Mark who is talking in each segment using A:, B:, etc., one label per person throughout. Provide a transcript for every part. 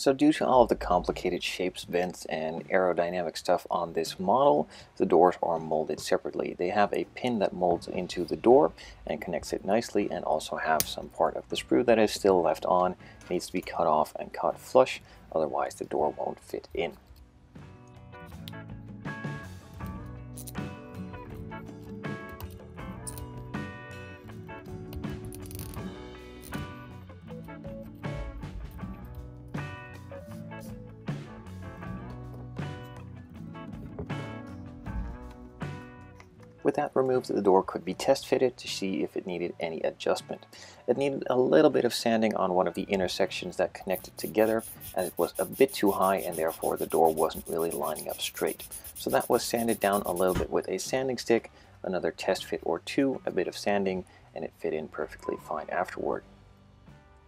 A: So due to all of the complicated shapes, vents, and aerodynamic stuff on this model, the doors are molded separately. They have a pin that molds into the door and connects it nicely and also have some part of the sprue that is still left on, needs to be cut off and cut flush, otherwise the door won't fit in. With that removed, the door could be test fitted to see if it needed any adjustment. It needed a little bit of sanding on one of the intersections that connected together as it was a bit too high and therefore the door wasn't really lining up straight. So that was sanded down a little bit with a sanding stick, another test fit or two, a bit of sanding, and it fit in perfectly fine afterward.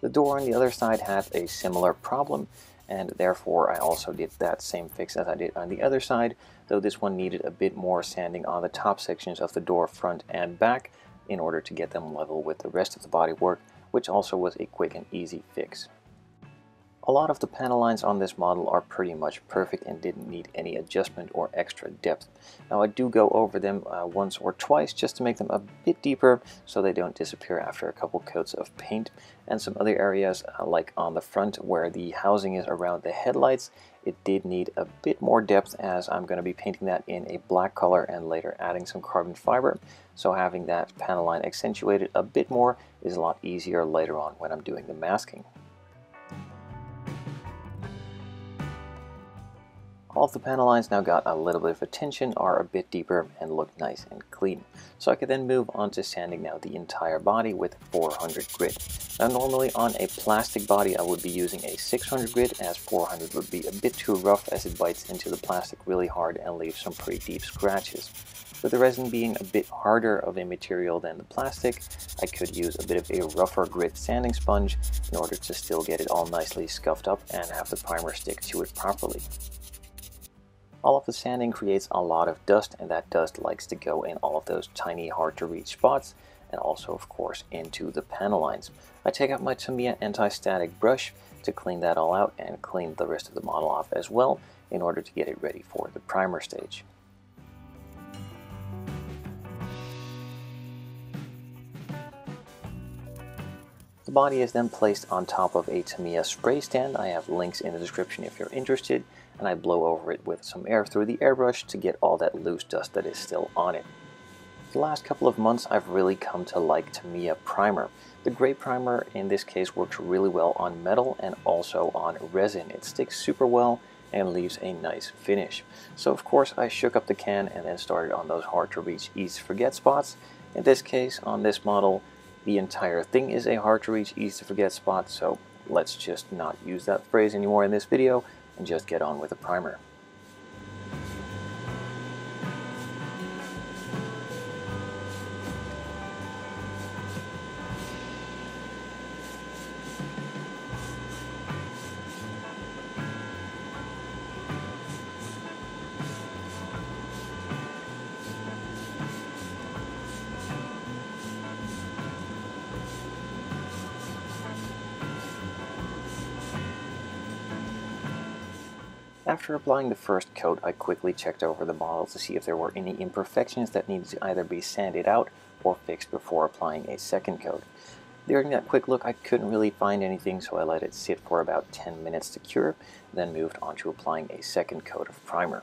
A: The door on the other side had a similar problem and therefore I also did that same fix as I did on the other side, though this one needed a bit more sanding on the top sections of the door front and back in order to get them level with the rest of the bodywork, which also was a quick and easy fix. A lot of the panel lines on this model are pretty much perfect and didn't need any adjustment or extra depth. Now I do go over them uh, once or twice just to make them a bit deeper so they don't disappear after a couple coats of paint. And some other areas uh, like on the front where the housing is around the headlights, it did need a bit more depth as I'm going to be painting that in a black color and later adding some carbon fiber. So having that panel line accentuated a bit more is a lot easier later on when I'm doing the masking. All of the panel lines now got a little bit of attention, are a bit deeper, and look nice and clean. So I could then move on to sanding now the entire body with 400 grit. Now normally on a plastic body I would be using a 600 grit as 400 would be a bit too rough as it bites into the plastic really hard and leaves some pretty deep scratches. With the resin being a bit harder of a material than the plastic, I could use a bit of a rougher grit sanding sponge in order to still get it all nicely scuffed up and have the primer stick to it properly. All of the sanding creates a lot of dust and that dust likes to go in all of those tiny hard to reach spots and also of course into the panel lines. I take out my Tamiya anti-static brush to clean that all out and clean the rest of the model off as well in order to get it ready for the primer stage. The body is then placed on top of a Tamiya spray stand. I have links in the description if you're interested and I blow over it with some air through the airbrush to get all that loose dust that is still on it. The last couple of months I've really come to like Tamiya primer. The gray primer in this case works really well on metal and also on resin. It sticks super well and leaves a nice finish. So of course I shook up the can and then started on those hard to reach easy to forget spots. In this case on this model the entire thing is a hard to reach easy to forget spot so let's just not use that phrase anymore in this video and just get on with the primer. After applying the first coat, I quickly checked over the model to see if there were any imperfections that needed to either be sanded out or fixed before applying a second coat. During that quick look, I couldn't really find anything, so I let it sit for about 10 minutes to cure, then moved on to applying a second coat of primer.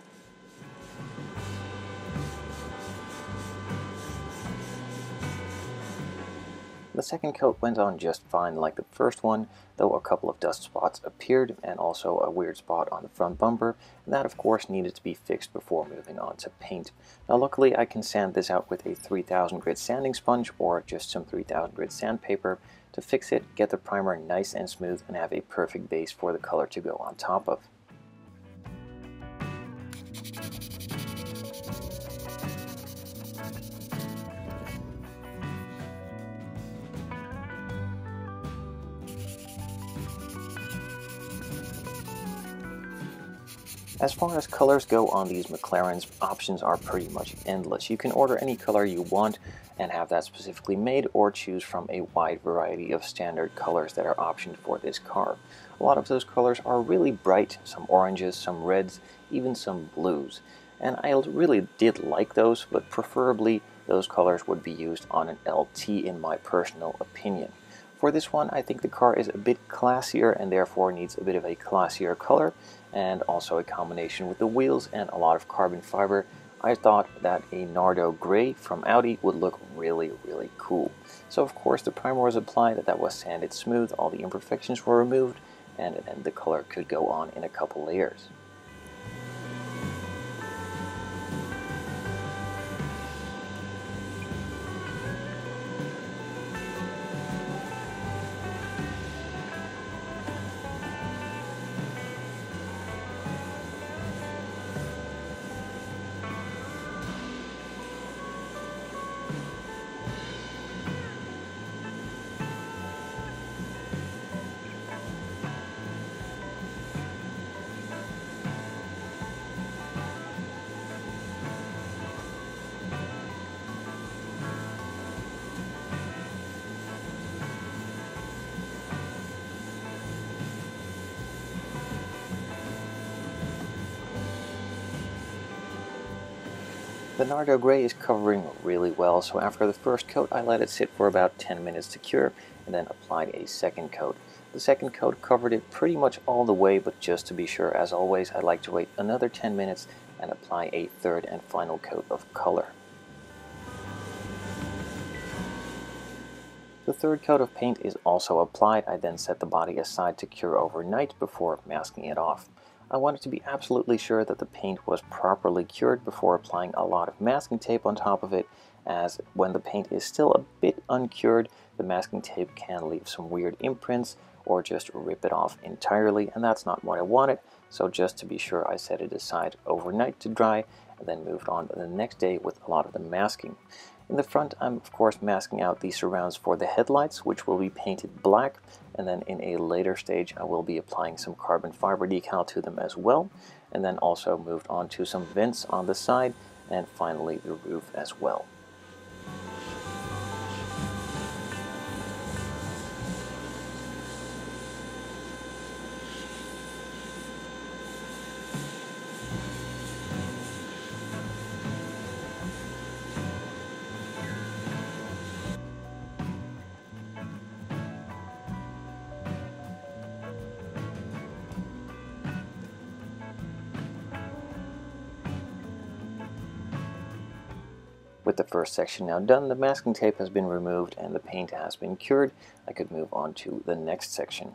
A: The second coat went on just fine like the first one, though a couple of dust spots appeared and also a weird spot on the front bumper, and that of course needed to be fixed before moving on to paint. Now luckily I can sand this out with a 3000 grit sanding sponge or just some 3000 grit sandpaper to fix it, get the primer nice and smooth, and have a perfect base for the color to go on top of. As far as colors go on these McLarens, options are pretty much endless. You can order any color you want and have that specifically made or choose from a wide variety of standard colors that are optioned for this car. A lot of those colors are really bright, some oranges, some reds, even some blues. And I really did like those, but preferably those colors would be used on an LT in my personal opinion. For this one, I think the car is a bit classier and therefore needs a bit of a classier color and also a combination with the wheels and a lot of carbon fiber I thought that a Nardo Gray from Audi would look really, really cool. So of course the primer was applied, that was sanded smooth, all the imperfections were removed, and then the color could go on in a couple layers. The Nardo Gray is covering really well, so after the first coat I let it sit for about 10 minutes to cure and then applied a second coat. The second coat covered it pretty much all the way, but just to be sure, as always, I like to wait another 10 minutes and apply a third and final coat of color. The third coat of paint is also applied. I then set the body aside to cure overnight before masking it off. I wanted to be absolutely sure that the paint was properly cured before applying a lot of masking tape on top of it as when the paint is still a bit uncured the masking tape can leave some weird imprints or just rip it off entirely and that's not what I wanted so just to be sure I set it aside overnight to dry and then moved on the next day with a lot of the masking. In the front, I'm of course masking out the surrounds for the headlights, which will be painted black, and then in a later stage I will be applying some carbon fiber decal to them as well, and then also moved on to some vents on the side, and finally the roof as well. With the first section now done, the masking tape has been removed and the paint has been cured. I could move on to the next section.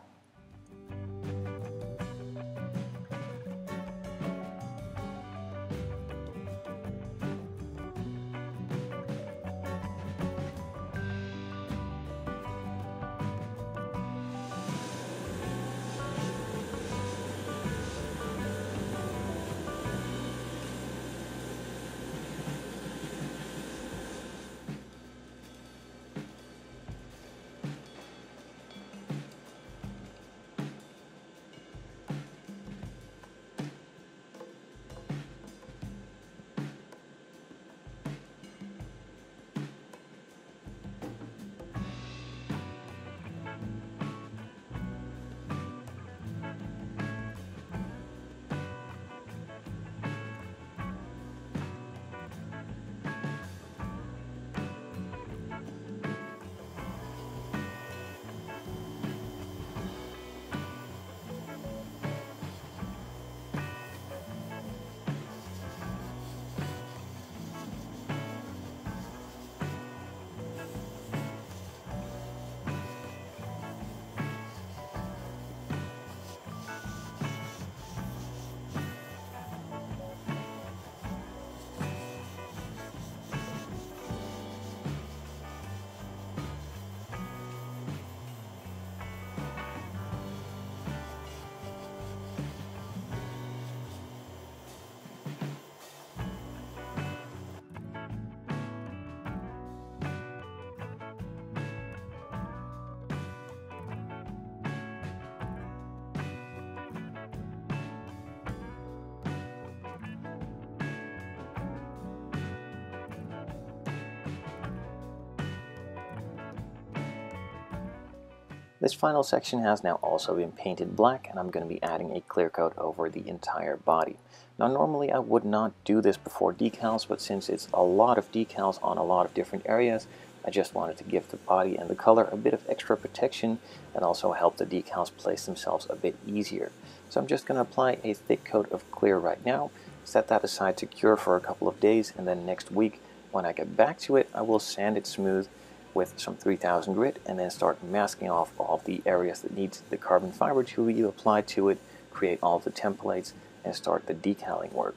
A: This final section has now also been painted black and I'm going to be adding a clear coat over the entire body. Now normally I would not do this before decals, but since it's a lot of decals on a lot of different areas, I just wanted to give the body and the color a bit of extra protection and also help the decals place themselves a bit easier. So I'm just going to apply a thick coat of clear right now, set that aside to cure for a couple of days, and then next week when I get back to it, I will sand it smooth with some 3000 grit and then start masking off all the areas that need the carbon fiber to be applied to it, create all the templates, and start the decaling work.